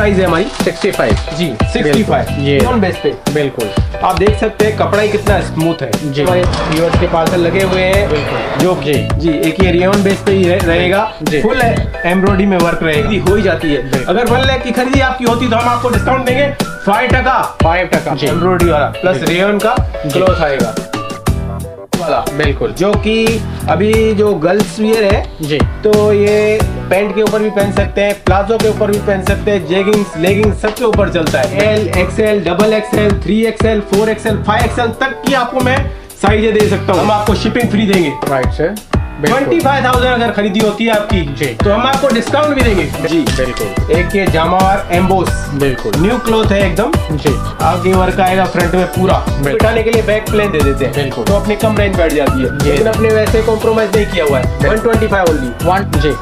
Price है हमारी? 65 जी 65 ये। ऑन बेस पे। बिल्कुल। आप देख सकते हैं कपड़ा ही कितना स्मूथ है। जी। हमारे व्यूअर्स के पार्सल लगे हुए हैं। जो जी। जी। एक ये रियोन बेस पे ही रहेगा। जी। फुल एम्ब्रॉयडरी में वर्क रहेगी। हो ही जाती है। अगर वन लाख की खरीदी आपकी होती तो हम आपको डिस्काउंट देंगे। फाइव टका। फाइव टका। एम्ब्रॉयडरी वाला। प्लस रेयन का क्लॉथ आएगा। वाला। बिल्कुल। जो कि अभी जो गर्ल्स वियर है जी। तो ये पैंट के ऊपर भी पहन सकते हैं प्लाजो के ऊपर भी पहन सकते हैं जेगिंग्स लेगिंग्स सबके ऊपर चलता है। L XL double XL three XL four XL five XL तक की आपको मैं साइजें दे सकता हूँ। हम आपको शिपिंग फ्री देंगे। Right sir twenty five thousand अगर खरीदी होती है आपकी जी। तो हम आपको डिस्काउंट भी देंगे। जी बिल्कुल। एक ये जामावार एम्बोस बिल्कुल। न्यू क्लोथ है एकदम। जी। आगे वर्क आएगा फ्रंट में पूरा। बिठाने के लिए बैक प्लेन दे देते हैं। बिल्कुल। तो अपनी कम रेंज बैठ जाती है। लेकिन अपने वैसे कॉम्प्रोमाइज नहीं किया हुआ है। One twenty five only one जी।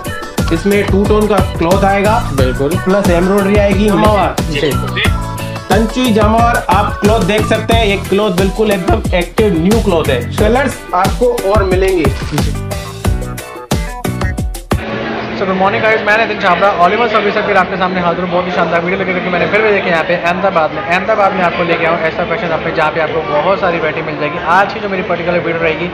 इसमें टू टोन का क्लॉथ आएगा बिल्कुल। प्लस एम्ब्रॉयडरी आएगी जामावार। कंची जामावार आप क्लॉथ देख सकते हैं ये क्लॉथ बिल्कुल एकदम एक्टिव न्यू क्लॉथ है। कलर्स आपको और मिलेंगे। सो गुड मॉर्निंग गाइस मैं नितिन छाबड़ा ऑलिवर सर्विस फिर आपके सामने हाजिर हूँ। बहुत ही शानदार वीडियो लेकर के मैंने फिर भी देखे यहाँ पे अहमदाबाद में। अहमदाबाद में आपको लेके आऊँ ऐसा फ़ैशन आपने जहाँ पे आपको बहुत सारी वैरायटी मिल जाएगी। आज की जो मेरी पर्टिकुलर वीडियो रहेगी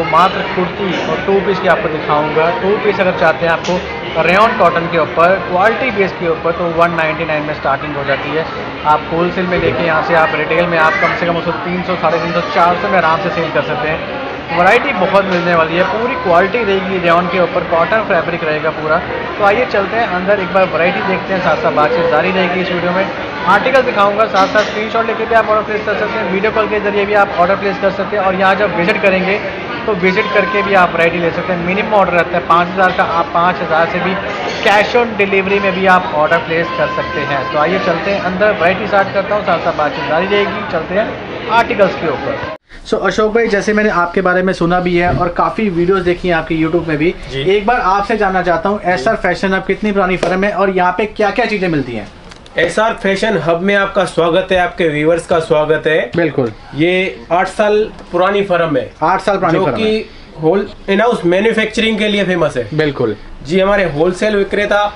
वो मात्र कुर्ती और टू पीस की आपको दिखाऊँगा। टू पीस अगर चाहते हैं आपको रेन कॉटन के ऊपर, क्वालिटी बेस के ऊपर तो 199 में स्टार्टिंग हो जाती है। आप होलसेल में देखें यहाँ से आप रिटेल में आप कम से कम उसको तीन सौ, साढ़े तीन सौ, चार सौ में आराम से सेल कर सकते हैं। वैरायटी बहुत मिलने वाली है। पूरी क्वालिटी रहेगी रेन के ऊपर। कॉटन फैब्रिक रहेगा पूरा। तो आइए चलते हैं अंदर। एक बार वैरायटी देखते हैं। साथ साथ बातचीत जारी रहेगी इस वीडियो में। आर्टिकल दिखाऊँगा। साथ साथ स्क्रीनशॉट लेकर भी आप ऑर्डर प्लेस कर सकते हैं। वीडियो कॉल के ज़रिए भी आप ऑर्डर प्लेस कर सकते हैं। और यहाँ जब विज़िट करेंगे तो विज़िट करके भी आप वैरायटी ले सकते हैं। मिनिमम ऑर्डर रहता है पाँच हज़ार का। आप पाँच हज़ार से भी कैश ऑन डिलीवरी में भी आप ऑर्डर प्लेस कर सकते हैं। तो आइए चलते हैं अंदर। वैरायटी स्टार्ट करता हूँ। साथ साथ बातचीत जारी रहेगी। चलते हैं। आर्टिकल्स के ऊपर। सो so, अशोक भाई जैसे मैंने आपके बारे में सुना भी है और काफ़ी वीडियोस देखी हैं आपके यूट्यूब में भी। एक बार आपसे जानना चाहता हूँ एस आर फ़ैशन अब कितनी पुरानी फर्म है और यहाँ पे क्या क्या चीज़ें मिलती हैं? एस आर फ़ैशन हब में आपका स्वागत है आपके व्यूवर्स का स्वागत है। बिल्कुल। ये आठ साल पुरानी फर्म है। आठ साल पुरानी जो फर्म कि होल इन हाउस मैन्युफैक्चरिंग के लिए फ़ेमस है। बिल्कुल। जी हमारे होलसेल विक्रेता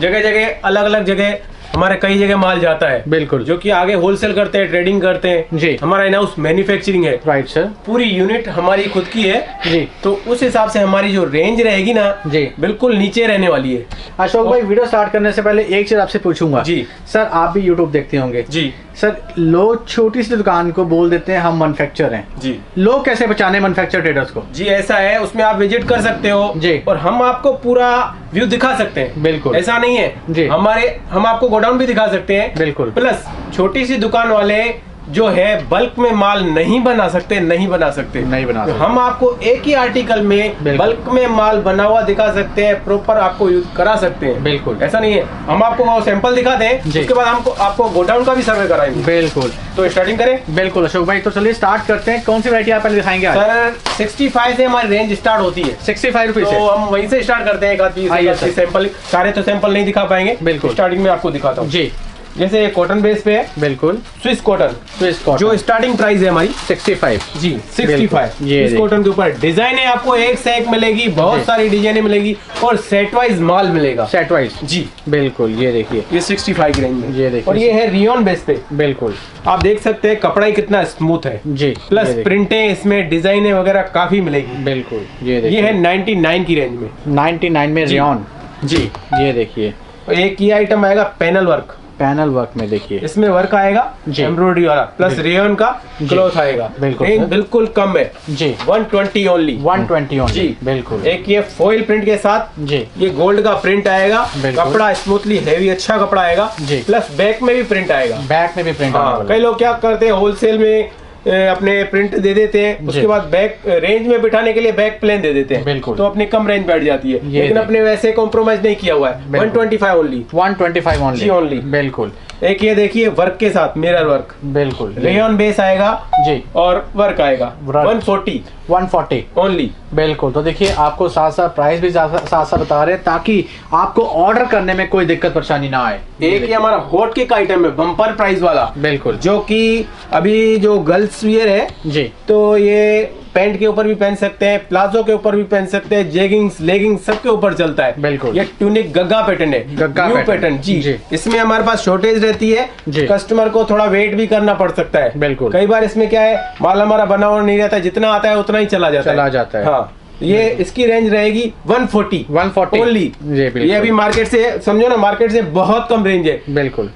जगह जगह अलग अलग जगह हमारे कई जगह माल जाता है। बिल्कुल। जो कि आगे होलसेल करते हैं ट्रेडिंग करते हैं। जी। हमारा इन हाउस मैन्युफैक्चरिंग है। राइट सर पूरी यूनिट हमारी खुद की है। जी। तो उस हिसाब से हमारी जो रेंज रहेगी ना जी। बिल्कुल नीचे रहने वाली है। अशोक भाई वीडियो स्टार्ट करने से पहले एक चीज़ आपसे पूछूँगा। जी। सर आप भी यूट्यूब देखते होंगे। जी। सर लोग छोटी सी दुकान को बोल देते हैं हम मैन्युफैक्चर हैं। जी। लोग कैसे बचाने मैन्युफैक्चर ट्रेडर्स को? जी ऐसा है उसमें आप विज़िट कर सकते हो। जी। और हम आपको पूरा व्यू दिखा सकते हैं बिल्कुल। ऐसा नहीं है। हमारे हम आपको गोडाउन भी दिखा सकते हैं बिल्कुल। प्लस छोटी सी दुकान वाले जो है बल्क में माल नहीं बना सकते नहीं बना सकते। नहीं बना सकते। हम आपको एक ही आर्टिकल में बल्क में माल बना हुआ दिखा सकते हैं प्रॉपर आपको यूज़ करा सकते हैं। बिल्कुल। ऐसा नहीं है। हम आपको वो सैंपल दिखाते हैं जी। उसके बाद हमको आपको गोडाउन का भी सर्वे कराएँगे। बिल्कुल। तो स्टार्टिंग करें। बिल्कुल अशोक भाई तो चलिए स्टार्ट करते हैं। कौन सी वैरायटी आप पहले दिखाएँगे सर सिक्सटी फाइव से हमारी रेंज स्टार्ट होती है। सिक्सटी फाइव रुपीज़ तो हम वहीं से स्टार्ट करते हैं एक आध सैंपल सारे तो सैंपल नहीं दिखा पाएँगे। बिल्कुल। स्टार्टिंग में आपको दिखाता हूँ। जी। जैसे ये कॉटन बेस पे है। बिल्कुल। स्विस कॉटन स्विस कॉटन जो स्टार्टिंग प्राइस है हमारी। सिक्सटी फाइव जी 65 ये देखिए। कॉटन के ऊपर डिज़ाइन है आपको एक से एक मिलेगी बहुत सारी डिजाइने मिलेगी और सेट वाइज माल मिलेगा। सेट वाइज जी। बिल्कुल ये देखिए। ये 65 की रेंज में ये देखिए। और ये है रियोन बेस पे। बिल्कुल। आप देख सकते हैं कपड़ा ही कितना स्मूथ है। जी प्लस प्रिंटे इसमें डिजाइने वगैरह काफ़ी मिलेगी। बिल्कुल ये ये है 99 की रेंज में। 99 में। रियन जी। ये देखिए। एक ये आइटम आएगा पैनल वर्क पैनल वर्क में देखिए। इसमें वर्क आएगा जी। एम्ब्रॉयडरी वाला प्लस रेयन का क्लोथ आएगा। बिल्कुल। बिल्कुल कम है। जी। 120 ओनली 120 ओनली जी। बिल्कुल। एक ये फॉइल प्रिंट के साथ जी। ये गोल्ड का प्रिंट आएगा। कपड़ा स्मूथली हैवी अच्छा कपड़ा आएगा। जी। प्लस बैक में भी प्रिंट आएगा। बैक में भी प्रिंट आएगा कई लोग क्या करते हैं होलसेल में अपने प्रिंट दे देते हैं उसके बाद बैक रेंज में बिठाने के लिए बैक प्लेन दे देते हैं। बिल्कुल। तो अपने कम रेंज बैठ जाती है। लेकिन अपने वैसे कॉम्प्रोमाइज नहीं किया हुआ है। 125 ओनली 125 ओनली जी, only। बिल्कुल। एक ये देखिए वर्क के साथ मिरर वर्क बिल्कुल। रेयन बेस आएगा जी। और वर्क आएगा। वन 140 140. ओनली बिल्कुल तो देखिए आपको साथ साथ प्राइस भी साथ साथ बता रहे हैं ताकि आपको ऑर्डर करने में कोई दिक्कत परेशानी ना आए। एक ये हमारा हॉट केक आइटम है बम्पर प्राइस वाला। बिल्कुल। जो कि अभी जो गर्ल्स वियर है जी। तो ये पैंट के ऊपर भी पहन सकते हैं प्लाजो के ऊपर भी पहन सकते हैं जेगिंग्स लेगिंग्स सबके ऊपर चलता है। बिल्कुल। ये ट्यूनिक गग्गा पैटर्न है। गग्गा न्यू पैटर्न जी। जी। इसमें हमारे पास शॉर्टेज रहती है। जी। कस्टमर को थोड़ा वेट भी करना पड़ सकता है। बिल्कुल। कई बार इसमें क्या है माल हमारा बना हुआ नहीं रहता जितना आता है उतना ही चला जाता चला है। जाता है। हाँ ये इसकी रेंज रहेगी 140 140 ओनली ये अभी मार्केट से समझो ना मार्केट से बहुत कम रेंज है। बिल्कुल।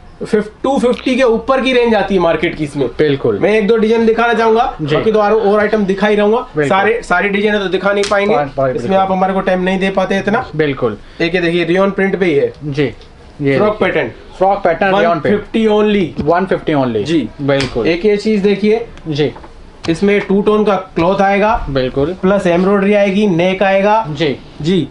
टू फिफ्टी के ऊपर की रेंज आती है मार्केट की इसमें। बिल्कुल। मैं एक दो डिज़ाइन दिखाना चाहूँगा। बाकी तो और, आइटम दिखा ही रहूँगा। सारे सारी डिज़ाइन तो दिखा नहीं पाएँगे। इसमें आप हमारे को टाइम नहीं दे पाते इतना। बिल्कुल। एक ये देखिए रियोन प्रिंट पे ही है। जी। Frock pattern frock pattern rayon पे 150 ओनली 150 ओनली जी। बिल्कुल। एक ये चीज़ देखिए। जी। इसमें टू टोन का क्लॉथ आएगा बिल्कुल। प्लस एम्ब्रॉयडरी आएगी नेक आएगा। जी। जी।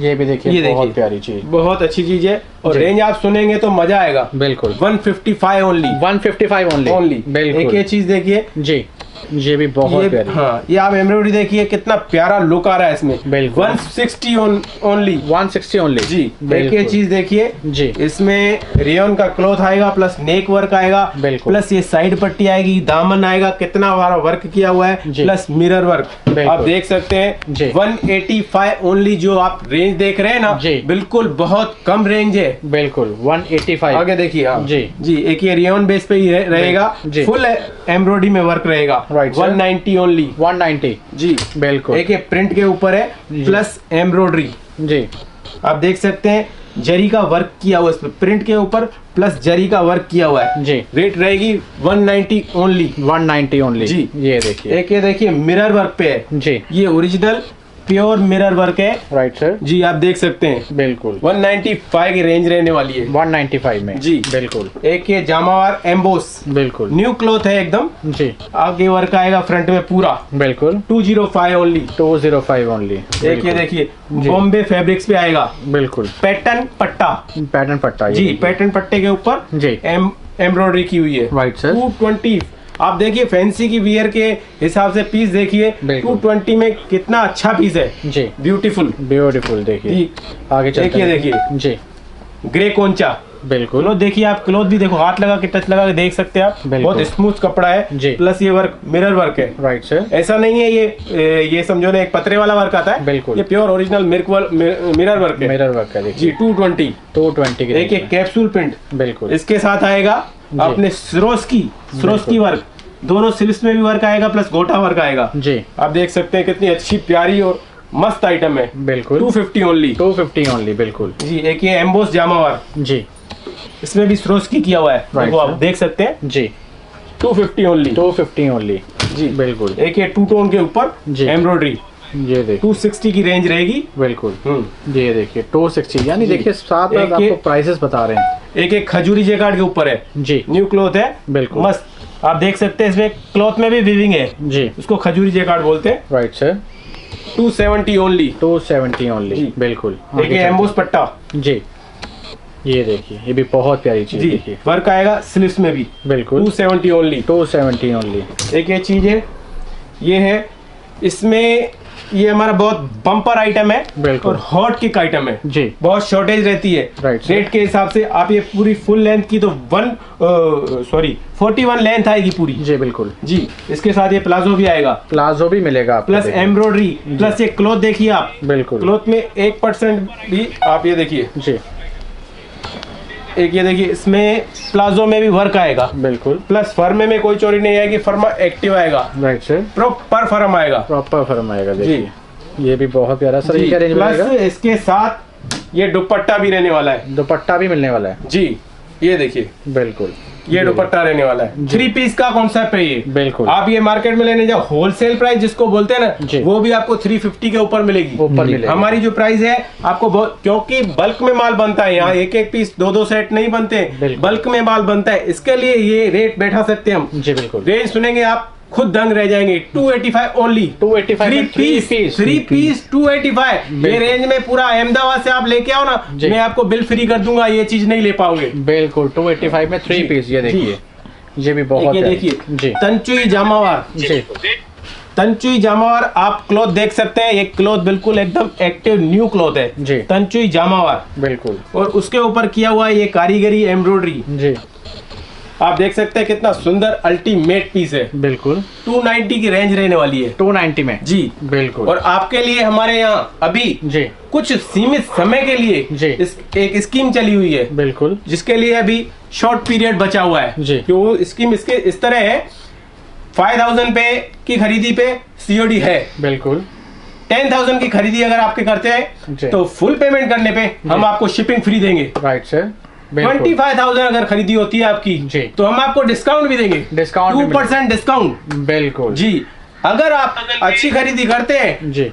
ये भी देखिए ये बहुत देखिए। प्यारी चीज़। बहुत अच्छी चीज़ है और रेंज आप सुनेंगे तो मज़ा आएगा। बिल्कुल। 155 ओनली 155 ओनली ओनली बिल्कुल। एक ये चीज़ देखिए। जी। ये भी बहुत ये प्यारी हाँ ये आप एम्ब्रॉयडरी देखिए कितना प्यारा लुक आ रहा है इसमें बिल्कुल। 160 ओनली 160 ओनली जी बिल्कुल। चीज़ देखिए जी इसमें रेयन का क्लॉथ आएगा प्लस नेक वर्क आएगा बिल्कुल। प्लस ये साइड पट्टी आएगी दामन आएगा कितना हमारा वर्क किया हुआ है जी। प्लस मिरर वर्क आप देख सकते हैं जी। 185 ओनली जो आप रेंज देख रहे हैं ना जी। बिल्कुल बहुत कम रेंज है बिल्कुल 185 आगे देखिए हाँ जी। जी एक ये रेयन बेस पे ही रहेगा जी। फुल एम्ब्रॉयडरी में वर्क रहेगा। राइट वन नाइनटी ओनली 190 जी बिल्कुल। एक ये प्रिंट के ऊपर है प्लस एम्ब्रॉयडरी जी। आप देख सकते हैं जरी का वर्क किया हुआ है प्रिंट के ऊपर प्लस जरी का वर्क किया हुआ है। जी। रेट रहेगी 190 ओनली 190 ओनली जी। ये देखिए। एक ये देखिए मिरर वर्क पे है। जी। ये ओरिजिनल प्योर मिरर वर्क है। राइट सर जी आप देख सकते हैं। बिल्कुल। 195 की रेंज रहने वाली है। 195 में। जी। बिल्कुल। एक ये जामावार एम्बोस। बिल्कुल। न्यू क्लॉथ है एकदम। जी। आगे वर्क आएगा फ्रंट में पूरा। बिल्कुल। 205 ओनली 205 ओनली एक ये देखिए। बॉम्बे फैब्रिक्स पे आएगा। बिल्कुल। पैटर्न पट्टा। पैटर्न पट्टा जी पैटर्न पट्टे के ऊपर जी। एम्ब्रॉयडरी की हुई है। राइट सर 220 आप देखिए फैंसी की वियर के हिसाब से पीस देखिए बिल्कुल। 220 में कितना अच्छा पीस है। जी। ब्यूटीफुल ब्यूटीफुल देखिए। आगे देखिए, देखिए। जी। ग्रे कोंचा बिल्कुल। क्लोथ देखिए आप क्लोथ भी देखो हाथ लगा के टच लगा के देख सकते हैं आप। बहुत स्मूथ कपड़ा है। जी। प्लस ये वर्क मिरर वर्क है। राइट सर ऐसा नहीं है ये ये समझो ना एक पतरे वाला वर्क आता है। बिल्कुल। ये प्योर ओरिजिनल मिरर वर्क है। मिरर वर्क है जी देखिए 220 220 की एक range एक कैप्सूल प्रिंट बिल्कुल। इसके साथ आएगा अपने स्रोस्की स्रोस्की वर्क। दोनों सिल्स में भी वर्क आएगा प्लस गोटा वर्क आएगा। जी। आप देख सकते हैं कितनी अच्छी प्यारी और मस्त आइटम है। बिल्कुल। 250 ओनली 250 ओनली बिल्कुल। जी एक ये एम्बोस जामावार जी। इसमें भी स्रोस्की किया हुआ है। Right, वो आप देख सकते हैं। जी। 250 ओनली 250 ओनली जी। बिल्कुल। एक ये टू टोन के ऊपर। एम्ब्रॉयडरी ये देखिए। 260 की रेंज रहेगी। बिल्कुल। हम्म। ये देखिए 260 यानी देखिए साथ आपको प्राइसेस बता रहे हैं। एक एक खजूरी जेकार्ड के ऊपर है। जी। न्यू क्लॉथ है। बिल्कुल। मस्त। आप देख सकते हैं इसमें क्लॉथ में भी वीविंग है। जी। उसको खजूरी जेकार्ड बोलते हैं। राइट सर 270 ओनली 270 ओनली बिल्कुल। चलते एम्बोस पट्टा। जी। ये देखिए ये भी बहुत प्यारी चीज़ जी। देखिए। वर्क आएगा स्लिप्स में भी। बिल्कुल। 270 ओनली 270 ओनली एक ये चीज़ है। ये है। इसमें ये हमारा बहुत बम्पर आइटम है। और हॉट किक आइटम है। जी। बहुत शॉर्टेज रहती है। Right, रेट के हिसाब से आप ये पूरी फुल लेंथ की तो वन सॉरी 41 लेंथ आएगी पूरी। जी बिल्कुल। जी इसके साथ ये प्लाजो भी आएगा। प्लाजो भी मिलेगा प्लस एम्ब्रॉयडरी प्लस ये क्लोथ देखिए आप। बिल्कुल। क्लोथ में एक परसेंट भी आप ये देखिए। जी। एक ये देखिए इसमें प्लाजो में भी वर्क आएगा। बिल्कुल। प्लस फर्मे में कोई चोरी नहीं आएगी फर्मा एक्टिव आएगा। राइट सर प्रॉपर फर्म आएगा। प्रॉपर फर्म आएगा जी। ये भी बहुत प्यारा सर ये रेंज प्लस इसके साथ ये दुपट्टा भी रहने वाला है। दुपट्टा भी मिलने वाला है। जी ये देखिए। बिल्कुल। ये दुपट्टा रहने वाला है। थ्री पीस का कॉन्सेप्ट है ये। बिल्कुल। आप ये मार्केट में लेने जाओ होलसेल प्राइस जिसको बोलते हैं ना वो भी आपको 350 के ऊपर मिलेगी। ऊपर मिलेगी। हमारी जो प्राइस है आपको क्योंकि बल्क में माल बनता है यहाँ एक एक पीस दो दो सेट नहीं बनते। बल्क में माल बनता है इसके लिए ये रेट बैठा सकते हैं हम। जी बिल्कुल। रेंज सुनेंगे आप। खुद दंग रह जाएँगे। 285 only 285 three piece three piece 285 ये। रेंज में पूरा अहमदाबाद से आप लेके आओ ना मैं आपको बिल फ्री कर दूँगा ये चीज़ नहीं ले पाओगे। बिल्कुल 285 में थ्री पीस ये देखिए। ये भी बहुत ये देखिए तंचुई जामावार जी। तंचुई जामावार आप क्लॉथ देख सकते हैं ये क्लॉथ बिल्कुल एकदम एक्टिव न्यू क्लॉथ है। जी। तंचुई जामावार बिल्कुल। और उसके ऊपर किया हुआ है ये कारीगरी एम्ब्रॉयडरी जी। आप देख सकते हैं कितना सुंदर अल्टीमेट पीस है। बिल्कुल। 290 की रेंज रहने वाली है। 290 में। जी। बिल्कुल। और आपके लिए हमारे यहाँ अभी जी। कुछ सीमित समय के लिए जी। इस, एक स्कीम चली हुई है। बिल्कुल। जिसके लिए अभी शॉर्ट पीरियड बचा हुआ है। जी। वो स्कीम इसके इस तरह है फाइव थाउज़ेंड पे की खरीदी पे सीओडी है। बिल्कुल। टेन थाउज़ेंड की खरीदी अगर आपके करते। हैं तो फुल पेमेंट करने पे हम आपको शिपिंग फ्री देंगे। Right sir twenty five thousand अगर खरीदी होती है आपकी जी। तो हम आपको डिस्काउंट भी देंगे। डिस्काउंट टू परसेंट डिस्काउंट बिल्कुल। जी। अगर आप अच्छी खरीदी करते हैं जी।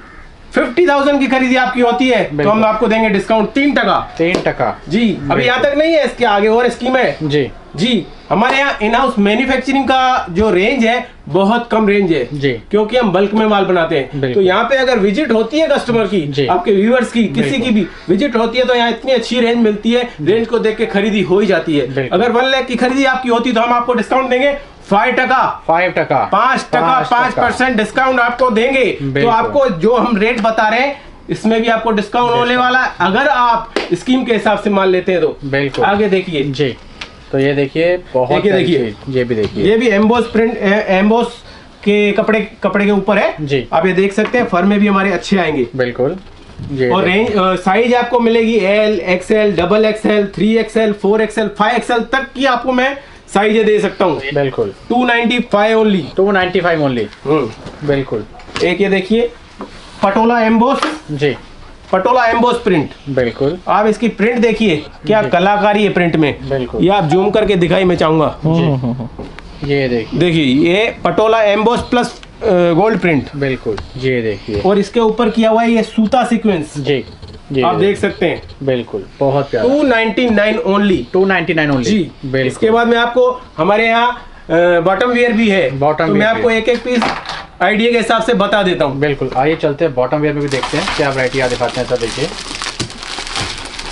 फिफ्टी थाउज़ेंड की खरीदी आपकी होती है तो हम आपको देंगे डिस्काउंट तीन टका। तीन टका। जी। अभी यहाँ तक नहीं है इसके आगे और स्कीम है। जी। जी हमारे यहाँ इन हाउस मैन्युफैक्चरिंग का जो रेंज है बहुत कम रेंज है। जी। क्योंकि हम बल्क में माल बनाते हैं। तो यहाँ पे अगर विज़िट होती है कस्टमर की आपके व्यूअर्स की किसी की भी विज़िट होती है तो यहाँ इतनी अच्छी रेंज मिलती है। रेंज को देख के खरीदी हो ही जाती है। अगर वन लाख की खरीदी आपकी होती तो हम आपको डिस्काउंट देंगे। फाइव टका। फाइव टका। पाँच टका पाँच परसेंट डिस्काउंट आपको देंगे। तो आपको जो हम रेट बता रहे हैं इसमें भी आपको डिस्काउंट होने वाला है। अगर आप स्कीम के हिसाब से माल लेते हैं तो। बिल्कुल। आगे देखिए। जी। तो ये देखिए बहुत देखिए, देखिए। ये भी देखिए। ये भी एम्बोस प्रिंट एम्बोस के कपड़े कपड़े के ऊपर है। जी। आप ये देख सकते हैं फर में भी हमारे अच्छे आएँगे। बिल्कुल। और रेंज साइज़ आपको मिलेगी L XL double XL three XL four XL five XL तक की आपको मैं साइज़ दे सकता हूँ। बिल्कुल। Two ninety five only two ninety five only बिल्कुल। एक ये देखिए पटोला एम्बोस जी। Patola emboss print. बिल्कुल। आप इसकी प्रिंट देखिए क्या कलाकारी है प्रिंट में। बिल्कुल। ये आप जूम करके दिखाई मैं चाहूँगा। ये देखिए। देखिए ये patola emboss plus gold print. बिल्कुल ये देखिए। और इसके ऊपर किया हुआ है ये सूता सीक्वेंस। जी जी आप देख सकते हैं। बिल्कुल बहुत प्यारा। Two ninety nine only. Two ninety nine only. जी बिल्कुल। इसके बाद में आपको हमारे यहाँ बॉटम वेयर भी है। Bottom तो मैं आपको एक एक पीस आइडिया के हिसाब से बता देता हूँ। बिल्कुल आइए चलते हैं बॉटम वेयर में भी देखते हैं क्या वैरायटी आ दिखाते हैं सर देखिए।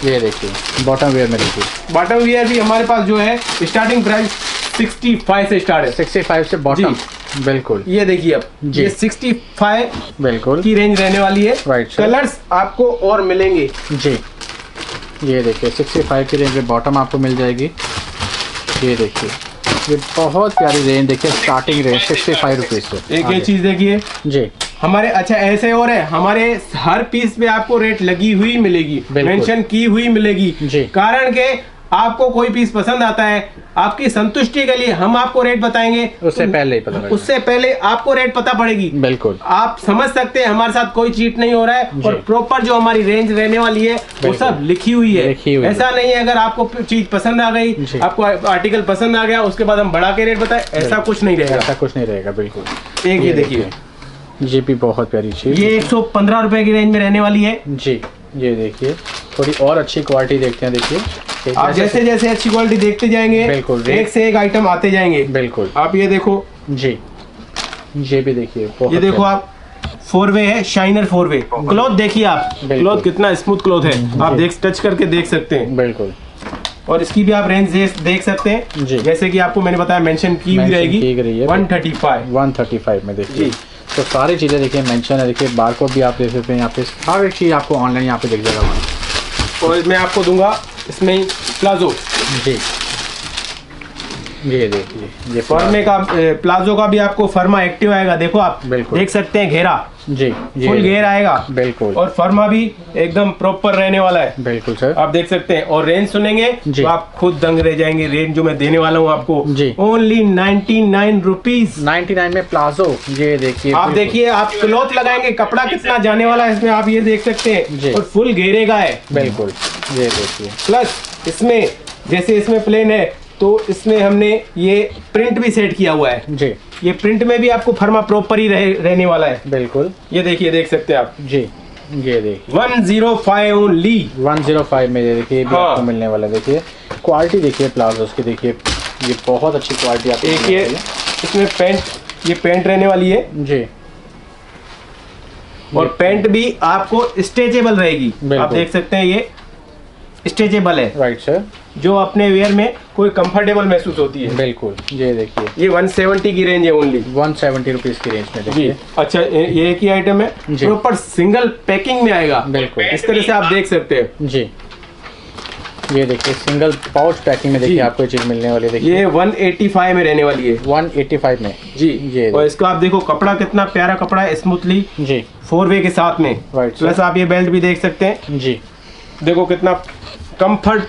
ये देखिए बॉटम वेयर में देखिए। बॉटम वेयर भी हमारे पास जो है स्टार्टिंग प्राइस 65 से स्टार्ट है। सिक्सटी फाइव से बॉटम बिल्कुल। ये देखिए अब जी। ये 65 बिल्कुल। की रेंज रहने वाली है। Sir. कलर्स आपको और मिलेंगे। जी। ये देखिए सिक्सटी फाइव की रेंज में बॉटम आपको मिल जाएगी। ये देखिए। ये बहुत प्यारी रेंज देखिए starting range sixty five rupees से। एक ये चीज़ देखिए। जी। हमारे अच्छा ऐसे और है हमारे हर पीस में आपको रेट लगी हुई मिलेगी। मेंशन की हुई मिलेगी। जी। कारण के आपको कोई पीस पसंद आता है आपकी संतुष्टि के लिए हम आपको रेट बताएँगे। उससे तो, पहले ही पता। उससे पहले आपको रेट पता पड़ेगी। बिल्कुल। आप समझ सकते हैं हमारे साथ कोई चीट नहीं हो रहा है और प्रॉपर जो हमारी रेंज रहने वाली है वो सब लिखी हुई है। लिखी हुई ऐसा नहीं है अगर आपको चीज़ पसंद आ गई आपको आर्टिकल पसंद आ गया उसके बाद हम बढ़ा के रेट बताए ऐसा कुछ नहीं रहेगा। ऐसा कुछ नहीं रहेगा बिल्कुल। एक ये देखिए। ये भी बहुत प्यारी चीज़। ये एक सौ पंद्रह रुपए की रेंज में रहने वाली है। जी। ये देखिए थोड़ी और अच्छी क्वालिटी देखते हैं देखिए। आप जैसे जैसे अच्छी क्वालिटी देखते जाएँगे बिल्कुल, एक से एक आइटम आते जाएँगे। बिल्कुल। आप ये देखो। जी। ये भी देखिए ये देखो आप फोर वे है शाइनर फोर वे क्लॉथ देखिए आप। क्लॉथ कितना स्मूथ क्लॉथ है। आप देख टच करके देख सकते हैं। बिल्कुल। और इसकी भी आप रेंज देख सकते हैं। जी। जैसे कि आपको मैंने बताया मेंशन की भी रहेगी की गई है। 135 135 में देखिए। तो सारी चीज़ें देखिए मेंशन है देखिए बार कोड भी आप देख सकते हैं यहाँ पे हर एक चीज़ आपको ऑनलाइन यहाँ पे देख जाएगा। और मैं आपको दूँगा इसमें प्लाजो जी। ये देखिए ये फर्मे का प्लाजो का भी आपको फर्मा एक्टिव आएगा देखो आप बिल्कुल। देख सकते हैं घेरा। जी ये फुल घेर आएगा। बिल्कुल। और फर्मा भी एकदम प्रॉपर रहने वाला है। बिल्कुल सर। आप देख सकते हैं और रेंज सुनेंगे तो आप खुद दंग रह जाएँगे रेंज जो मैं देने वाला हूँ आपको। जी। ओनली नाइनटी नाइन रुपीज़ 99 में प्लाजो ये देखिए आप देखिए आप क्लॉथ लगाएँगे कपड़ा कितना जाने वाला है इसमें आप ये देख सकते हैं। और फुल घेरे का है। बिल्कुल ये देखिए। प्लस इसमें जैसे इसमें प्लेन है तो इसमें हमने ये प्रिंट भी सेट किया हुआ है। जी। ये प्रिंट में भी आपको फर्मा प्रॉपर ही रहे, रहने वाला है। बिल्कुल। ये देखिए देख सकते हैं आप। जी ये देखिए। 105 ओनली 105 में ये देखिए ये भी हाँ। आपको मिलने वाला है। देखिए क्वालिटी देखिए प्लाजोस की देखिए। ये बहुत अच्छी क्वालिटी आप है। इसमें पेंट ये पेंट रहने वाली है। जी। और पेंट भी आपको स्ट्रेचेबल रहेगी। आप देख सकते हैं ये स्ट्रेचेबल है। राइट सर जो अपने वेयर में कोई कंफर्टेबल महसूस होती है। बिल्कुल ये देखिए। ये 170 की रेंज है ओनली वन सेवेंटी रुपीज़ की रेंज में देखिए। अच्छा ये एक ही आइटम है। प्रॉपर सिंगल पैकिंग में आएगा। बिल्कुल। इस तरह से आप देख सकते हैं। जी। ये देखिए सिंगल पाउच पैकिंग में देखिए आपको चीज़ मिलने वाली है देखिए। ये 185 में रहने वाली है। 185 में। जी। ये और इसका आप देखो कपड़ा कितना प्यारा कपड़ा है स्मूथली जी। फोर वे के साथ में। राइट. प्लस आप ये बेल्ट भी देख सकते हैं। जी। देखो कितना कंफर्ट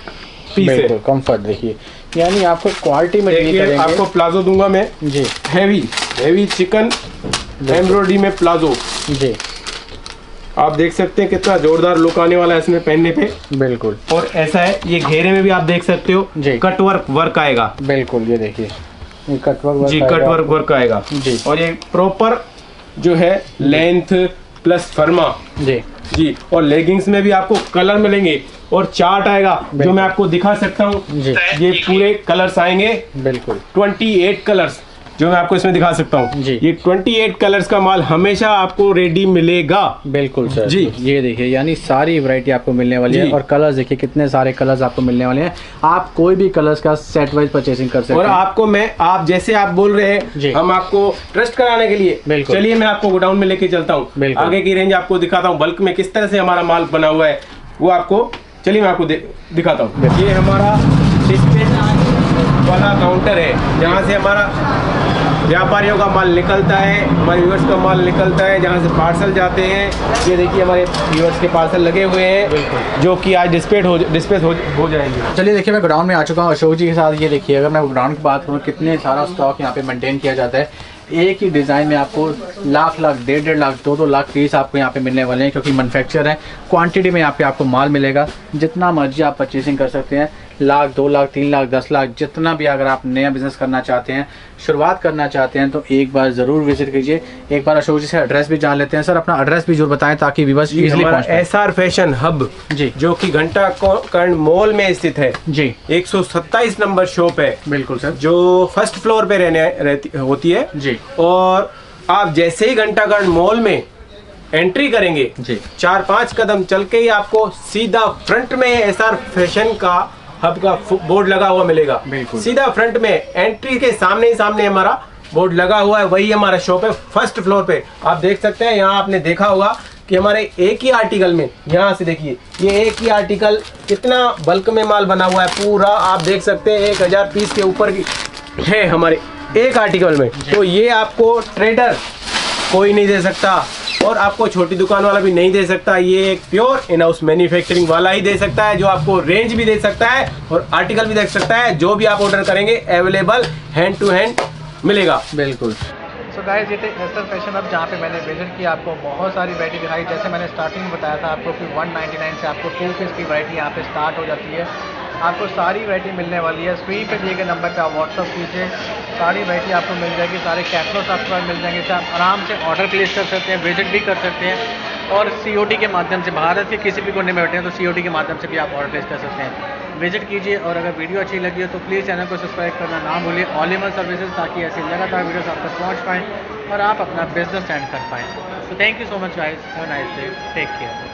पीस है कंफर्ट देखिए। यानी आपको क्वालिटी में डील करेंगे। आपको प्लाजो दूँगा मैं। जी। हैवी हैवी चिकन एम्ब्रॉयडरी में प्लाजो। जी। आप देख सकते हैं कितना जोरदार लुक आने वाला है इसमें पहनने पे। बिल्कुल। और ऐसा है ये घेरे में भी आप देख सकते हो जी। कट वर्क वर्क आएगा। बिल्कुल ये देखिए। ये कटवर्क जी कट वर्क वर्क आएगा। जी। और ये प्रॉपर जो है लेंथ प्लस फर्मा जी। जी और लेगिंग्स में भी आपको कलर मिलेंगे। और चार्ट आएगा जो मैं आपको दिखा सकता हूँ। ये पूरे कलर्स आएँगे। बिल्कुल। 28 कलर्स जो मैं आपको इसमें दिखा सकता हूँ। जी। ये 28 कलर्स का माल हमेशा आपको रेडी मिलेगा। बिल्कुल सर जी। ये देखिए यानी सारी वैरायटी आपको मिलने वाली है और कलर्स देखिए कितने सारे कलर्स आपको मिलने वाले हैं। आप कोई भी कलर्स का सेट वाइज परचेसिंग कर सकते और आपको मैं आप जैसे आप बोल रहे हैं हम आपको ट्रस्ट कराने के लिए। चलिए मैं आपको गोडाउन में लेके चलता हूँ। आगे की रेंज आपको दिखाता हूँ बल्क में किस तरह से हमारा माल बना हुआ है वो आपको चलिए मैं आपको दिखाता हूँ। ये हमारा डिस्प्ले वाला काउंटर है जहाँ से हमारा व्यापारियों का माल निकलता है हमारे व्यूअर्स का माल निकलता है जहाँ से पार्सल जाते हैं। ये देखिए हमारे व्यूअर्स के पार्सल लगे हुए हैं जो कि आज डिस्पेट हो डिस्पेस हो, हो जाएँगे। चलिए देखिए मैं गोडाउन में आ चुका हूँ। अशोक जी के साथ ये देखिए अगर मैं गोडाउन की बात करूँ कितने सारा स्टॉक यहाँ पे मेंटेन किया जाता है। एक ही डिज़ाइन में आपको लाख लाख डेढ़ डेढ़ लाख दो दो लाख पीस आपको यहाँ पे मिलने वाले हैं क्योंकि मैनुफैक्चर है। क्वांटिटी में यहाँ पे आपको माल मिलेगा। जितना मर्ज़ी आप परचेसिंग कर सकते हैं। लाख दो लाख तीन लाख दस लाख जितना भी अगर आप नया बिज़नेस करना चाहते हैं शुरुआत करना चाहते हैं तो एक बार ज़रूर विज़िट कीजिए। एक बार अशोक जी से एड्रेस भी जान लेते हैं। सर अपना एड्रेस भी ज़रूर बताएँ ताकि easily S R fashion hub जी। जो कि घंटा कर्ण मॉल में स्थित है। जी। 127 नंबर शॉप है। बिल्कुल सर जो फ़र्स्ट फ्लोर पे रहने रहती होती है। जी। और आप जैसे ही घंटा कर्ण मॉल में एंट्री करेंगे जी। चार पाँच कदम चल के ही आपको सीधा फ्रंट में एस आर फ़ैशन का हब का बोर्ड लगा हुआ मिलेगा। सीधा फ्रंट में एंट्री के सामने ही सामने हमारा बोर्ड लगा हुआ है वही हमारा शॉप है फ़र्स्ट फ्लोर पे। आप देख सकते हैं यहाँ आपने देखा होगा कि हमारे एक ही आर्टिकल में यहाँ से देखिए ये एक ही आर्टिकल कितना बल्क में माल बना हुआ है पूरा आप देख सकते हैं एक हज़ार पीस के ऊपर की है हमारे एक आर्टिकल में। तो ये आपको ट्रेडर कोई नहीं दे सकता। और आपको छोटी दुकान वाला भी नहीं दे सकता ये एक प्योर इन हाउस मैन्युफैक्चरिंग वाला ही दे सकता है जो आपको रेंज भी दे सकता है और आर्टिकल भी दे सकता है जो भी आप ऑर्डर करेंगे अवेलेबल हैंड टू हैंड मिलेगा। बिल्कुल। सो गाइस ये थे एस्टर फ़ैशन अब जहाँ पे मैंने विज़िट किया आपको बहुत सारी वैरायटी दिखाई। जैसे मैंने स्टार्टिंग में बताया था आपको कि 199 से आपको टू पीस की वैरायटी यहाँ पे स्टार्ट हो जाती है। आपको सारी वैरायटी मिलने वाली है। स्क्रीन पे दिए गए नंबर पे आप व्हाट्सअप कीजिए। सारी वैरायटी आपको मिल जाएगी। सारे कैटलॉग्स आपके मिल जाएँगे। इससे आप आराम से ऑर्डर प्लेस कर सकते हैं विज़िट भी कर सकते हैं। और सी के माध्यम से, भारत के किसी भी कोने में बैठे हैं तो सी के माध्यम से भी आप ऑर्डर प्लेस कर सकते हैं। विज़िट कीजिए और अगर वीडियो अच्छी लगी हो तो प्लीज़ चैनल को सब्सक्राइब करना ना भूलिए। ऑलिमल सर्विसेज़ ताकि ऐसी लगातार वीडियोस आप तक पहुँच पाएँ और आप अपना बिज़नेस स्टैंड कर पाएँ। तो thank you so much guys have nice day take care